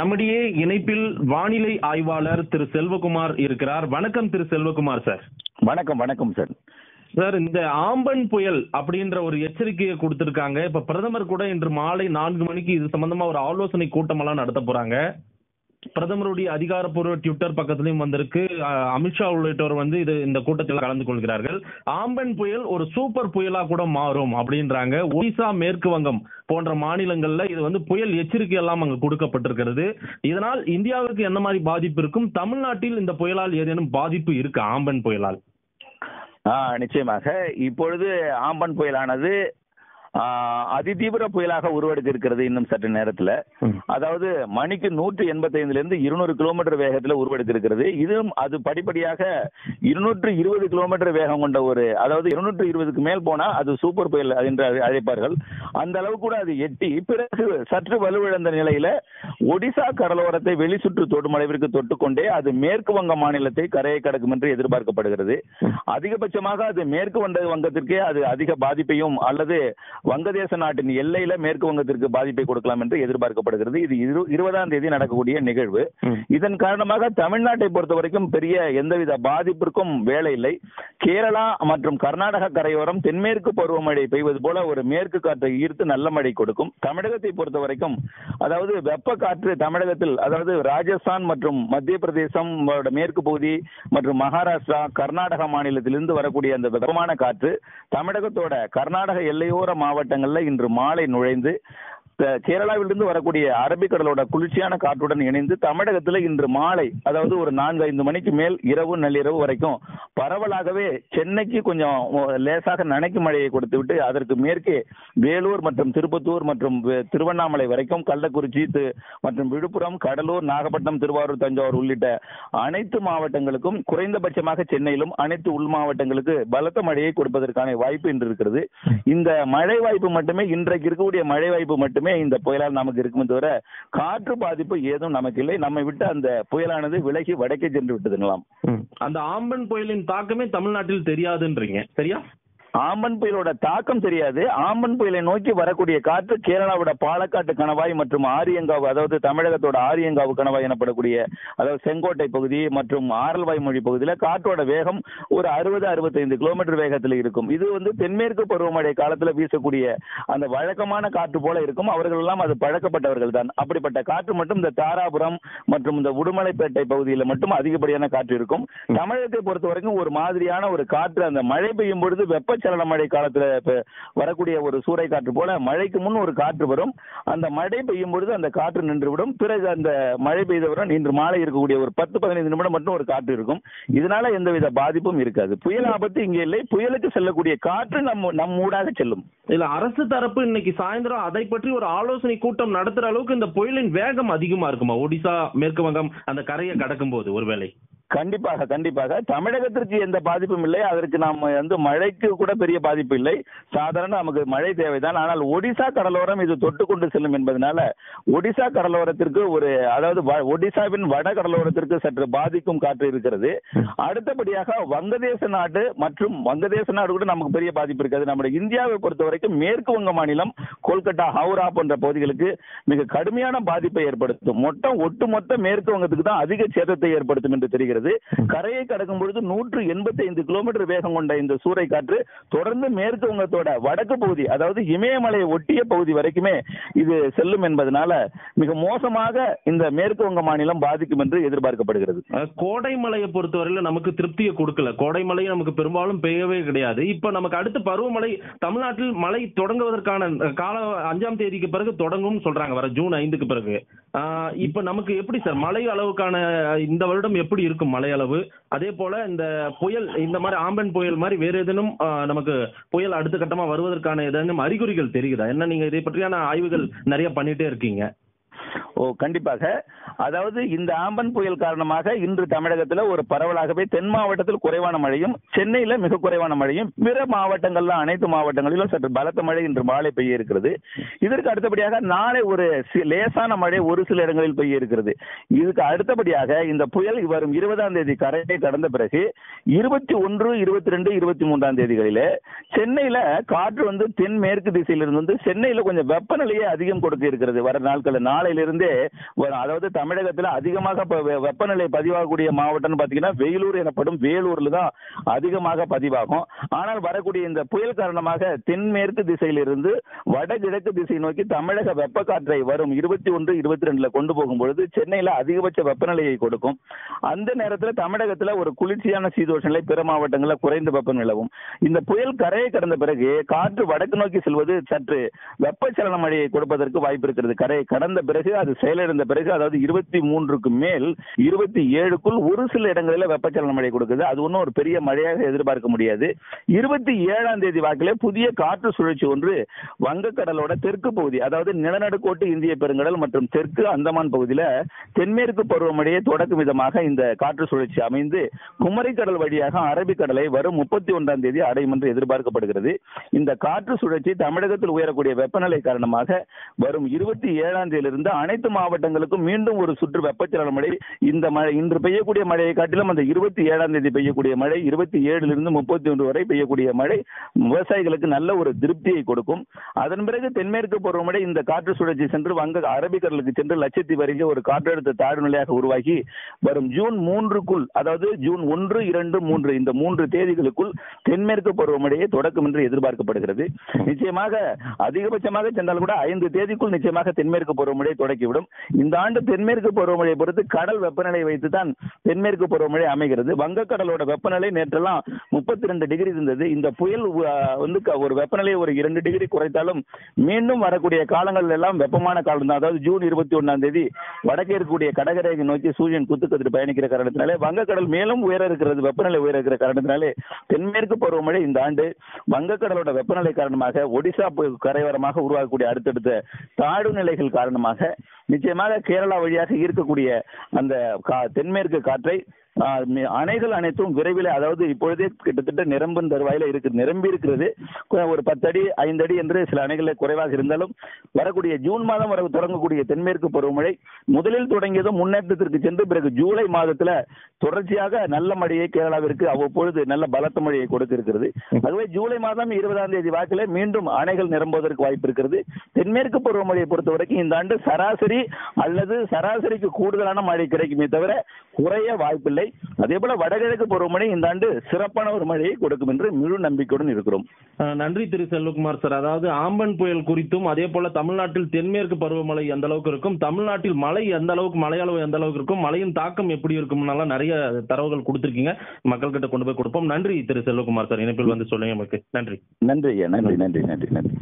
நம்முடைய இணைப்பில் வானிலை ஆய்வாளர் திரு செல்வகுமார் இருக்கிறார். வணக்கம் திரு செல்வகுமார் சார். வணக்கம் வணக்கம் சார். சார் இந்த ஆம்பன் புயல் அப்படின்ற ஒரு எச்சரிக்கையை கொடுத்திருக்காங்க. இப்ப பிரதமர் கூட இன்று மாலை நான்கு மணிக்கு இது சம்பந்தமா ஒரு ஆலோசனை கூட்டமெல்லாம் நடத்த போறாங்க. பிரதமருடைய அதிகாரப்பூர்வ ட்விட்டர் பக்கத்திலையும் வந்திருக்கு. அமித்ஷா உள்ளிட்டோர் வந்து இது இந்த கூட்டத்தில் கலந்து கொள்கிறார்கள். ஆம்பன் புயல் ஒரு சூப்பர் புயலா கூட மாறும் அப்படின்றாங்க. ஒடிசா மேற்கு வங்கம் போன்ற மாநிலங்கள்ல இது வந்து புயல் எச்சரிக்கை எல்லாம் அங்க கொடுக்கப்பட்டிருக்கிறது. இதனால் இந்தியாவுக்கு என்ன மாதிரி பாதிப்பு இருக்கும்? தமிழ்நாட்டில் இந்த புயலால் ஏதேனும் பாதிப்பு இருக்கு? ஆம்பன் புயலால். நிச்சயமாக. இப்பொழுது ஆம்பன் புயலானது அதிதீவிர புயலாக உருவெடுக்க இருக்கிறது இன்னும் சற்று நேரத்துல. அதாவது மணிக்கு நூற்று எண்பத்தைந்துல இருந்து இருநூறு கிலோமீட்டர் வேகத்துல உருவெடுக்க இருக்கிறது இதுவும் அது படிப்படியாக இருநூற்று இருபது கிலோமீட்டர் வேகம் கொண்ட ஒரு அதாவது இருநூற்று இருபதுக்கு மேல் போனா அது சூப்பர் புயல் என்று அழை- அழைப்பார்கள். அந்த அளவு கூட அது எட்டி பிறகு சற்று வலுவிழந்த நிலையில ஒடிசா கடலோரத்தை வெளிச்சுற்று தொடும் அளவிற்கு தொட்டுக்கொண்டே அது மேற்கு வங்க மாநிலத்தை கரையை கடக்கும் என்று எதிர்பார்க்கப்படுகிறது. அதிகபட்சமாக அது மேற்கு வங்க வங்கத்திற்கே அது அதிக பாதிப்பையும் அல்லது வங்கதேச நாட்டின் எல்லையில மேற்கு வங்கத்திற்கு பாதிப்பை கொடுக்கலாம் என்று எதிர்பார்க்கப்படுகிறது. இது இரு- இருபதாம் தேதி நடக்கக்கூடிய நிகழ்வு. இதன் காரணமாக தமிழ்நாட்டை பொறுத்த வரைக்கும் பெரிய எந்தவித பாதிப்பிற்கும் வேலை இல்லை. கேரளா மற்றும் கர்நாடக கரையோரம் தென்மேற்கு பருவமழை பெய்வது போல ஒரு மேற்கு காற்றை ஈர்த்து நல்ல மழை கொடுக்கும். தமிழகத்தை பொறுத்த வரைக்கும் அதாவது வெப்ப காற்று தமிழகத்தில் அதாவது ராஜஸ்தான் மற்றும் மத்திய பிரதேசம் மேற்கு பகுதி மற்றும் மகாராஷ்டிரா கர்நாடகா மாநிலத்திலிருந்து வரக்கூடிய அந்த வெப்பமான காற்று தமிழகத்தோட கர்நாடக எல்லையோர மாவட்டங்களில் இன்று மாலை நுழைந்து கேரளாவிலிருந்து வரக்கூடிய அரபிக்கடலோட குளிர்ச்சியான காற்றுடன் இணைந்து தமிழகத்துல இன்று மாலை அதாவது ஒரு நான்கு ஐந்து மணிக்கு மேல் இரவு நள்ளிரவு வரைக்கும் பரவலாகவே சென்னைக்கு கொஞ்சம் லேசாக நனைக்கும் மழையை கொடுத்து விட்டு அதற்கு மேற்கே வேலூர் மற்றும் திருப்பத்தூர் மற்றும் திருவண்ணாமலை வரைக்கும் கள்ளக்குறிச்சி மற்றும் விழுப்புரம் கடலூர் நாகப்பட்டினம் திருவாரூர் தஞ்சாவூர் உள்ளிட்ட அனைத்து மாவட்டங்களுக்கும் குறைந்தபட்சமாக சென்னையிலும் அனைத்து உள் மாவட்டங்களுக்கு பலத்த மழையை கொடுப்பதற்கான வாய்ப்பு இன்று இருக்கிறது. இந்த மழை வாய்ப்பு மட்டுமே இன்றைக்கு இருக்கக்கூடிய மழை வாய்ப்பு மட்டுமே இந்த புயலால் நமக்கு இருக்குமே தவிர காற்று பாதிப்பு ஏதும் நமக்கு இல்லை நம்மை விட்டு அந்த புயலானது விலகி வடக்கே சென்று விட்டதுங்களாம். அந்த ஆம்பன் புயலின் தாக்கமே தமிழ்நாட்டில் தெரியாதுன்றீங்க. சரியா? ஆம்பன் புயலோட தாக்கம் தெரியாது. ஆம்பன் புயலை நோக்கி வரக்கூடிய காற்று கேரளாவோட பாலக்காட்டு கணவாய் மற்றும் ஆரியங்காவு அதாவது தமிழகத்தோட ஆரியங்காவு கணவாய் எனப்படக்கூடிய அதாவது செங்கோட்டை பகுதி மற்றும் ஆரல்வாய் மொழி பகுதியில காற்றோட வேகம் ஒரு அறுபது அறுபத்தைந்து கிலோமீட்டர் வேகத்தில் இருக்கும். இது வந்து தென்மேற்கு பருவமழை காலத்தில் வீசக்கூடிய அந்த வழக்கமான காற்று போல இருக்கும். அவர்கள் எல்லாம் அது பழக்கப்பட்டவர்கள் தான். அப்படிப்பட்ட காற்று மட்டும் இந்த தாராபுரம் மற்றும் இந்த உடுமலைப்பேட்டை பகுதியில் மட்டும் அதிகப்படியான காற்று இருக்கும். தமிழகத்தை பொறுத்த வரைக்கும் ஒரு மாதிரியான ஒரு காற்று அந்த மழை பெய்யும் பொழுது வெப்பச்சலன மழை காலத்துல வரக்கூடிய ஒரு சூறை காற்று போல மழைக்கு முன் ஒரு காற்று வரும். அந்த மழை பெய்யும் பொழுது அந்த காற்று நின்றுவிடும். பிறகு அந்த மழை பெய்தவுடன் இன்று மாலை இருக்கக்கூடிய ஒரு பத்து பதினைந்து நிமிடம் மட்டும் ஒரு காற்று இருக்கும். இதனால எந்தவித பாதிப்பும் இருக்காது. புயல் ஆபத்து இங்கே இல்லை. புயலுக்கு செல்லக்கூடிய காற்று நம்ம நம் ஊடாக செல்லும். இல்ல அரசு தரப்பு இன்னைக்கு சாயந்தரம் அதை பற்றி ஒரு ஆலோசனை கூட்டம் நடத்துற அளவுக்கு இந்த புயலின் வேகம் அதிகமா இருக்குமா? ஒடிசா மேற்கு வங்கம் அந்த கரையை கடக்கும் போது ஒருவேளை. கண்டிப்பாக கண்டிப்பாக. தமிழகத்திற்கு எந்த பாதிப்பும் இல்லை. அதற்கு நாம் வந்து மழைக்கு கூட பெரிய பாதிப்பு இல்லை. சாதாரண நமக்கு மழை தேவைதான். ஆனால் ஒடிசா கடலோரம் இது தொட்டு கொண்டு செல்லும் என்பதனால ஒடிசா கடலோரத்திற்கு ஒரு அதாவது வ- ஒடிசாவின் வட கடலோரத்திற்கு சற்று பாதிக்கும் காற்று இருக்கிறது. அடுத்தபடியாக வங்கதேச நாடு மற்றும் வங்கதேச நாடு கூட நமக்கு பெரிய பாதிப்பு இருக்காது. நம்முடைய இந்தியாவை பொறுத்த வரைக்கும் மேற்கு வங்க மாநிலம் கொல்கட்டா ஹவுரா போன்ற பகுதிகளுக்கு மிக கடுமையான பாதிப்பை ஏற்படுத்தும். மொத்தம் ஒட்டுமொத்த மேற்கு வங்கத்துக்கு தான் அதிக சேதத்தை ஏற்படுத்தும் என்று தெரிகிறது. கரையை கடக்கும் பொழுது நூற்று எண்பத்தி ஐந்து கிலோமீட்டர் வேகம் கொண்ட இந்த சூறை காற்று தொடர்ந்து மேற்கு வங்கத்தோட வடக்கு பகுதி அதாவது இமயமலையை ஒட்டிய பகுதி வரைக்குமே இது செல்லும் என்பதனால மிக மோசமாக இந்த மேற்கு வங்க மாநிலம் பாதிக்கும் என்று எதிர்பார்க்கப்படுகிறது. கோடை பொறுத்தவரையில நமக்கு திருப்தியை கொடுக்கல. கோடை மழை நமக்கு பெரும்பாலும் பெய்யவே கிடையாது. இப்ப நமக்கு அடுத்து பருவமழை தமிழ்நாட்டில் மழை தொடங்குவதற்கான கால அஞ்சாம் தேதிக்கு பிறகு தொடங்கும் சொல்றாங்க. வர ஜூன் ஐந்துக்கு பிறகு. ஆஹ், இப்ப நமக்கு எப்படி சார்? மழை அளவுக்கான இந்த வருடம் எப்படி இருக்கும்? மழை அளவு அதே போல இந்த புயல் இந்த மாதிரி ஆம்பன் புயல் மாதிரி வேற ஏதேனும் நமக்கு புயல் அடுத்த கட்டமா வருவதற்கான ஏதேனும் அறிகுறிகள் தெரியுதா? என்ன நீங்க இதை பற்றியான ஆய்வுகள் நிறைய பண்ணிட்டே இருக்கீங்க? ஓ கண்டிப்பாக. அதாவது இந்த ஆம்பன் புயல் காரணமாக இன்று தமிழகத்தில் ஒரு பரவலாகவே தென் மாவட்டத்தில் குறைவான மழையும் சென்னையில மிக குறைவான மழையும் பிற மாவட்டங்கள்ல அனைத்து மாவட்டங்களிலும் சற்று பலத்த மழை இன்று மாலை பெய்ய இருக்கிறது. இதற்கு அடுத்தபடியாக நாளை ஒரு லேசான மழை ஒரு சில இடங்களில் பெய்ய இருக்கிறது. இதுக்கு அடுத்தபடியாக இந்த புயல் வரும் இருபதாம் தேதி கரையை கடந்த பிறகு இருபத்தி ஒன்று இருபத்தி ரெண்டு இருபத்தி மூன்றாம் தேதிகளில சென்னையில காற்று வந்து தென் மேற்கு திசையிலிருந்து வந்து சென்னையில கொஞ்சம் வெப்பநிலையை அதிகம் கொடுக்க இருக்கிறது. வர நாட்கள் நாளையிலிருந்தே அதாவது தமிழகத்துல அதிகமாக வெப்பநிலை பதிவாகக்கூடிய மாவட்டம்னு பாத்தீங்கன்னா வெயிலூர் எனப்படும் வேலூர்ல தான் அதிகமாக பதிவாகும். ஆனால் வரக்கூடிய இந்த புயல் காரணமாக தென்மேற்கு திசையிலிருந்து வடகிழக்கு திசை நோக்கி தமிழக வெப்ப காற்றை வரும் இருபத்தி ஒன்று இருபத்தி ரெண்டுல கொண்டு போகும் பொழுது சென்னையில அதிகபட்ச வெப்பநிலையை கொடுக்கும். அந்த நேரத்துல தமிழகத்துல ஒரு குளிர்ச்சியான சீதோஷ நிலை பிற மாவட்டங்களில் குறைந்த வெப்பம் நிலவும். இந்த புயல் கரையை கடந்த பிறகு காற்று வடக்கு நோக்கி செல்வது சற்று வெப்பச்சலன மழையை கொடுப்பதற்கு வாய்ப்பு இருக்கிறது. கரையை கடந்த பிறகு அது செயலிழந்த பிறகு அதாவது இருபத்தி மூன்றுக்கு மேல் இருபத்தி ஏழுக்குள் ஒரு சில இடங்களில் வெப்பச்சலன மழை கொடுக்குது. அது ஒன்றும் ஒரு பெரிய மழையாக எதிர்பார்க்க முடியாது. இருபத்தி ஏழாம் தேதி வாக்கிலே புதிய காற்று சுழற்சி ஒன்று வங்கக்கடலோட தெற்கு பகுதி அதாவது நிலநடுக்கோட்டு இந்திய பெருங்கடல் மற்றும் தெற்கு அந்தமான் பகுதியில் தென்மேற்கு பருவமழையை தொடக்கும் விதமாக இந்த காற்று சுழற்சி அமைந்து குமரிக்கடல் வழியாக அரபிக்கடலை வரும் முப்பத்தி ஒன்றாம் தேதி அடையும் என்று எதிர்பார்க்கப்படுகிறது. இந்த காற்று சுழற்சி தமிழகத்தில் உயரக்கூடிய வெப்பநிலை காரணமாக வரும் இருபத்தி ஏழாம் தேதியிலிருந்து அனைத்து மாவட்டங்களுக்கும் மீண்டும் ஒரு சுற்று வெப்பச்சலன மழை. இந்த மழை இன்று பெய்யக்கூடிய மழையை காட்டிலும் அந்த இருபத்தி ஏழாம் தேதி பெய்யக்கூடிய மழை இருபத்தி ஏழுல இருந்து முப்பத்தி ஒன்று வரை பெய்யக்கூடிய மழை விவசாயிகளுக்கு நல்ல ஒரு திருப்தியை கொடுக்கும். அதன் பிறகு தென்மேற்கு பருவமழை இந்த காற்று சுழற்சி சென்று வங்க அரபிக்கடலுக்கு சென்று லட்சத்தீவு அருகே ஒரு காற்றழுத்த தாழ்வு நிலையாக உருவாகி வரும். ஜூன் மூன்றுக்குள் அதாவது ஜூன் ஒன்று இரண்டு மூன்று இந்த மூன்று தேதிகளுக்குள் தென்மேற்கு பருவமழையை தொடக்கம் என்று எதிர்பார்க்கப்படுகிறது. நிச்சயமாக அதிகபட்சமாக சென்றால் கூட ஐந்து தேதிக்குள் நிச்சயமாக தென்மேற்கு பருவமழை தொடக்கிவிடும். இந்த ஆண்டு தென்மேற்கு தென்மேற்கு பருவமழையை பொறுத்து கடல் வெப்பநிலை வைத்து தான் தென்மேற்கு பருவமழை அமைகிறது. வங்கக்கடலோட வெப்பநிலை நேற்றெல்லாம் முப்பத்தி ரெண்டு டிகிரி இருந்தது. இந்த புயல் வந்து ஒரு வெப்பநிலை ஒரு இரண்டு டிகிரி குறைத்தாலும் மீண்டும் வரக்கூடிய காலங்கள் எல்லாம் வெப்பமான காலம் தான். அதாவது ஜூன் இருபத்தி ஒன்னாம் தேதி வடக்கே இருக்கக்கூடிய கடகரேகை நோக்கி சூரியன் குத்துக்கத்திட்டு பயணிக்கிற காரணத்தினாலே வங்கக்கடல் மேலும் உயர இருக்கிறது வெப்பநிலை உயர இருக்கிற காரணத்தினாலே தென்மேற்கு பருவமழை இந்த ஆண்டு வங்கக்கடலோட வெப்பநிலை காரணமாக ஒடிசா கரையோரமாக உருவாகக்கூடிய அடுத்தடுத்த தாழ்வு நிலைகள் காரணமாக நிச்சயமாக கேரளா வழியாக ஈர்க்கக்கூடிய அந்த கா- தென்மேற்கு காற்றை அணைகள் அனைத்தும் விரைவில் அதாவது இப்பொழுதே கிட்டத்தட்ட நிரம்பும் தருவாயில இருக்கு நிரம்பி இருக்கிறது. ஒரு பத்தடி ஐந்து அடி என்று சில அணைகளில் குறைவாக இருந்தாலும் வரக்கூடிய ஜூன் மாதம் வர தொடங்கக்கூடிய தென்மேற்கு பருவமழை முதலில் தொடங்கியதும் முன்னேற்றத்திற்கு சென்று பிறகு ஜூலை மாதத்துல தொடர்ச்சியாக நல்ல மழையை கேரளாவிற்கு அவ்வப்பொழுது நல்ல பலத்த மழையை கொடுக்க இருக்கிறது அதுவே ஜூலை மாதம் இருபதாம் தேதி வாக்கிலே மீண்டும் அணைகள் நிரம்புவதற்கு வாய்ப்பு இருக்கிறது. தென்மேற்கு பருவமழையை பொறுத்த வரைக்கும் இந்த ஆண்டு சராசரி அல்லது சராசரிக்கு கூடுதலான மழை கிடைக்குமே தவிர குறைய வாய்ப்பில்லை. அதே போல வடகிழக்கு பருவமழை இந்த ஆண்டு சிறப்பான ஒரு மழையை கொடுக்கும் என்று முழு நம்பிக்கையுடன் இருக்கிறோம். நன்றி திரு செல்வகுமார் சார். அதாவது ஆம்பன் புயல் குறித்தும் அதே போல தமிழ்நாட்டில் தென்மேற்கு பருவமழை எந்த அளவுக்கு இருக்கும் தமிழ்நாட்டில் மழை எந்த அளவுக்கு மழை அளவு எந்த அளவுக்கு இருக்கும் மழையின் தாக்கம் எப்படி இருக்கும்னால நிறைய தரவுகள் கொடுத்திருக்கீங்க. மக்கள்கிட்ட கொண்டு போய் கொடுப்போம். நன்றி திரு செல்வகுமார் சார். இணைப்பில் வந்து சொல்லுங்க நமக்கு நன்றி. நன்றி நன்றி நன்றி நன்றி நன்றி.